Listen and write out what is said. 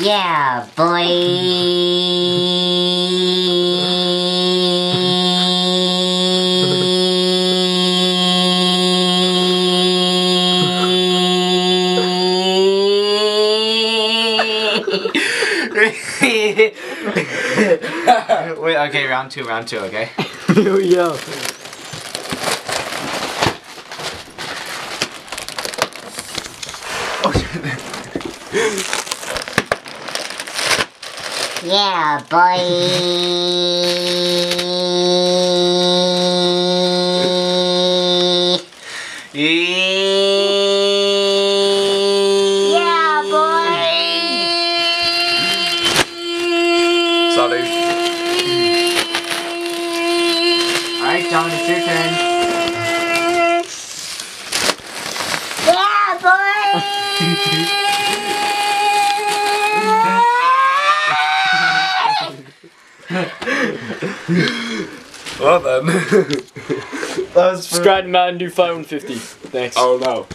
Yeah, boy. Wait, okay, round two, round two, okay? Here we go. Yeah, boy. Yeah, boy. Sorry. Alright, John, it's your turn. Well then. That was for Stratton Mountain Dew 550. Thanks. oh no.